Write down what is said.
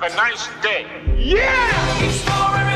Have a nice day. Yeah!